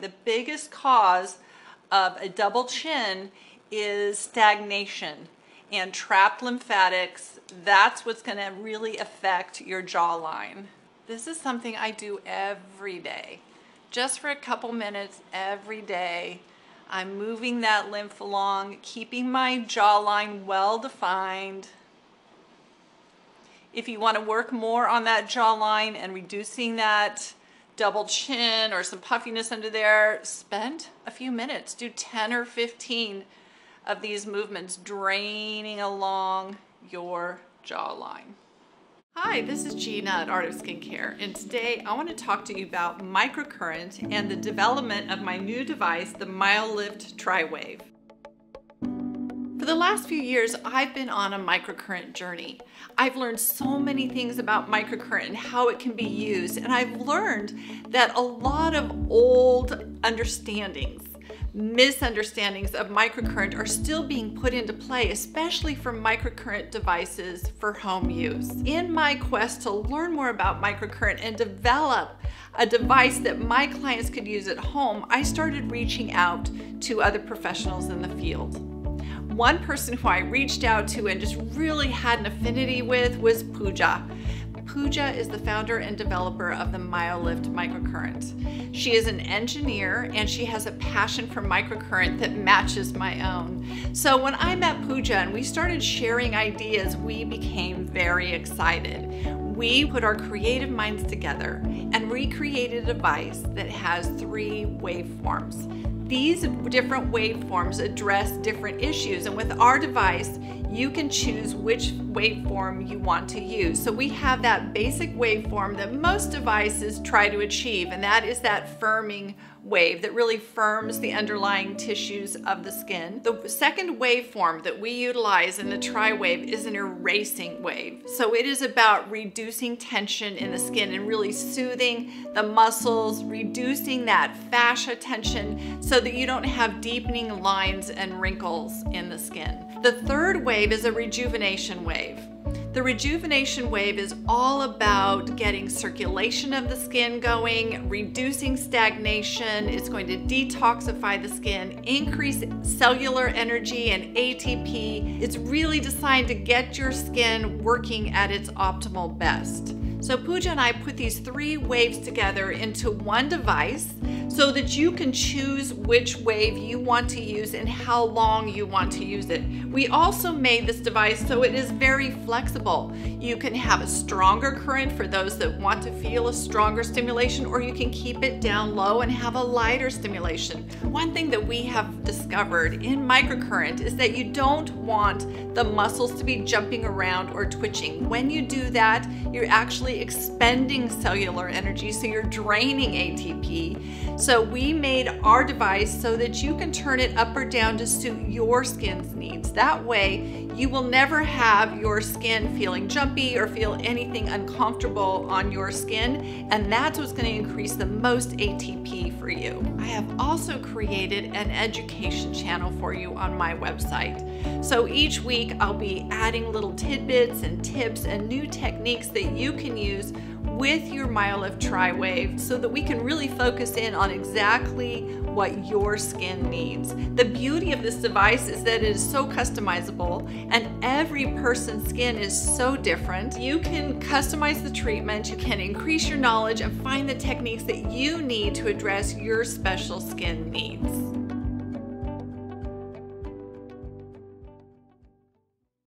The biggest cause of a double chin is stagnation and trapped lymphatics. That's what's going to really affect your jawline. This is something I do every day. Just for a couple minutes every day, I'm moving that lymph along, keeping my jawline well defined. If you want to work more on that jawline and reducing that double chin or some puffiness under there, spend a few minutes. Do 10 or 15 of these movements draining along your jawline. Hi, this is Gina at Art of Skincare, and today I want to talk to you about microcurrent and the development of my new device, the MyoLift TriWave. The last few years, I've been on a microcurrent journey. I've learned so many things about microcurrent and how it can be used, and I've learned that a lot of old understandings misunderstandings of microcurrent are still being put into play, especially for microcurrent devices for home use. In my quest to learn more about microcurrent and develop a device that my clients could use at home, I started reaching out to other professionals in the field. One person who I reached out to and just really had an affinity with was Pooja. Pooja is the founder and developer of the MyoLift microcurrent. She is an engineer and she has a passion for microcurrent that matches my own. So when I met Pooja and we started sharing ideas, we became very excited. We put our creative minds together and recreated a device that has three waveforms. These different waveforms address different issues. And with our device you can choose which waveform you want to use. So we have that basic waveform that most devices try to achieve and that is that firming wave that really firms the underlying tissues of the skin. The second waveform that we utilize in the tri-wave is an erasing wave. So it is about reducing tension in the skin and really soothing the muscles, reducing that fascia tension so that you don't have deepening lines and wrinkles in the skin. The third wave is a rejuvenation wave. The rejuvenation wave is all about getting circulation of the skin going, reducing stagnation. It's going to detoxify the skin, increase cellular energy and ATP. It's really designed to get your skin working at its optimal best. So Pooja and I put these three waves together into one device so that you can choose which wave you want to use and how long you want to use it. We also made this device so it is very flexible. You can have a stronger current for those that want to feel a stronger stimulation or you can keep it down low and have a lighter stimulation. One thing that we have discovered in microcurrent is that you don't want the muscles to be jumping around or twitching. When you do that, you're actually expending cellular energy, so you're draining ATP. So we made our device so that you can turn it up or down to suit your skin's needs. That way, you will never have your skin feeling jumpy or feel anything uncomfortable on your skin, and that's what's going to increase the most ATP for you. I have also created an education channel for you on my website. So each week I'll be adding little tidbits and tips and new techniques that you can use with your MyoLift TriWave so that we can really focus in on exactly what your skin needs. The beauty of this device is that it is so customizable and every person's skin is so different. You can customize the treatment, you can increase your knowledge and find the techniques that you need to address your special skin needs.